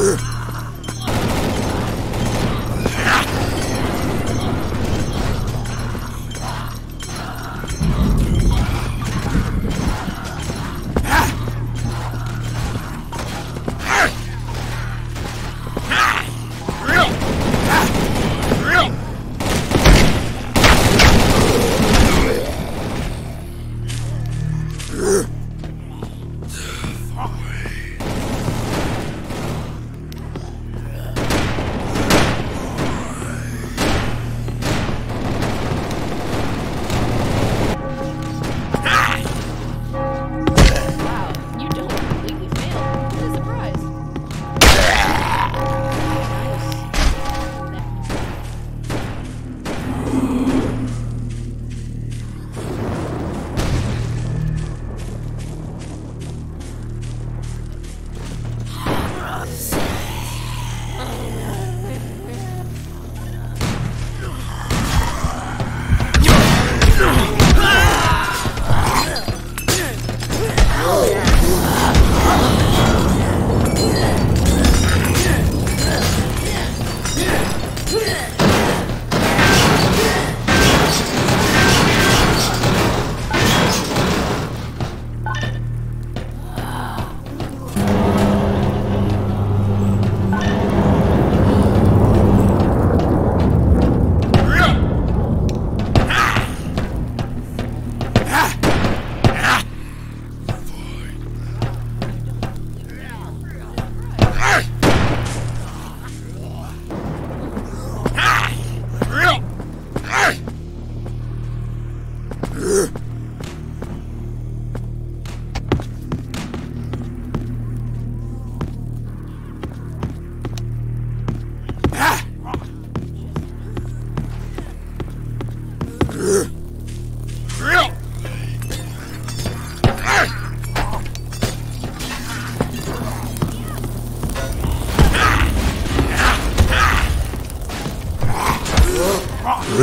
Wow,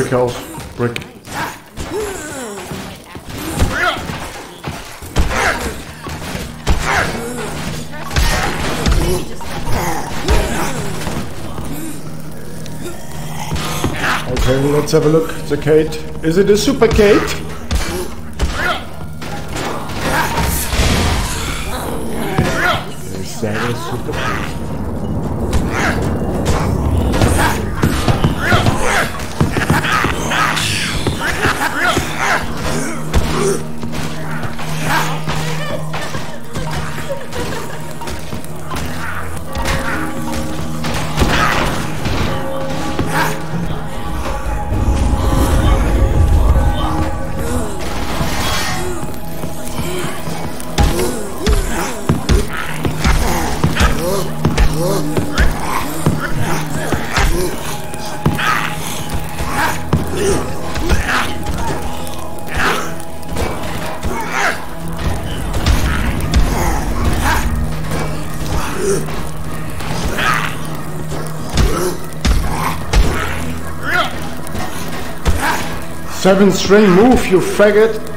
Brick. Brick. Okay, let's have a look. The Kate. Is it a super Kate? Seven string move, you faggot!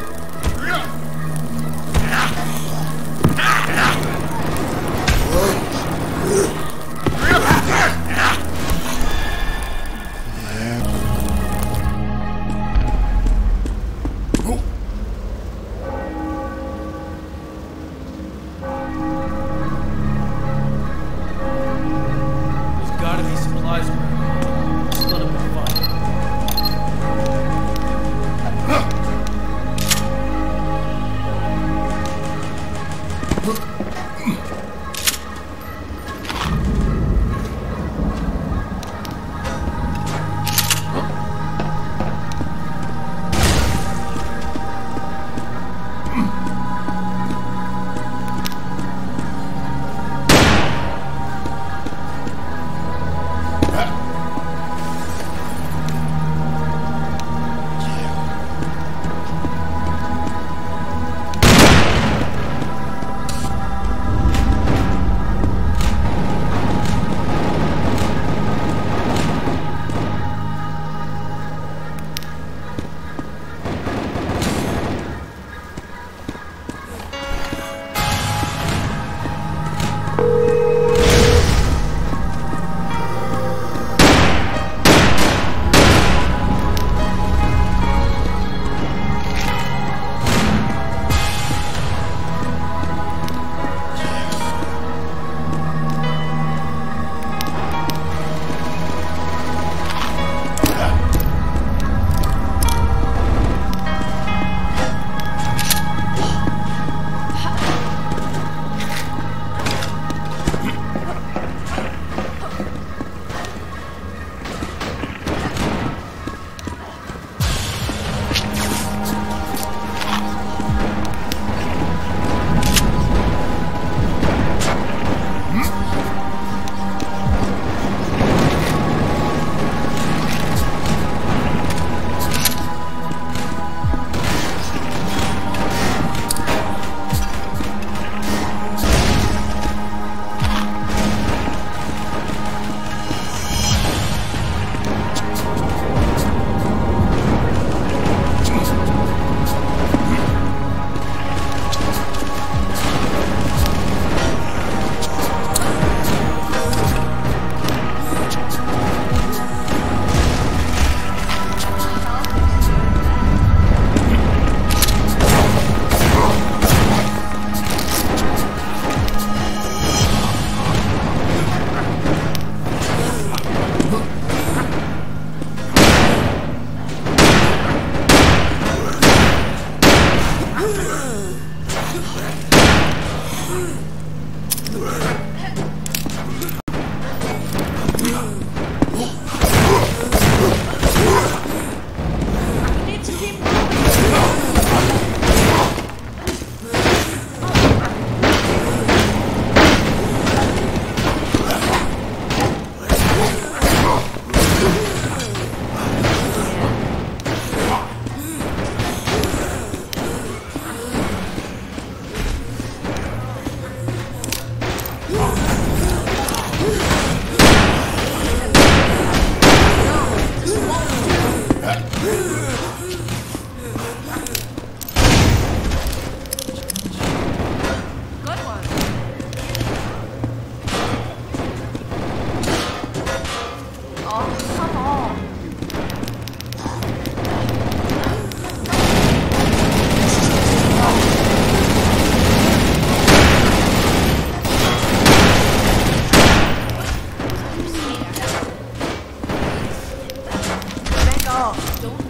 Don't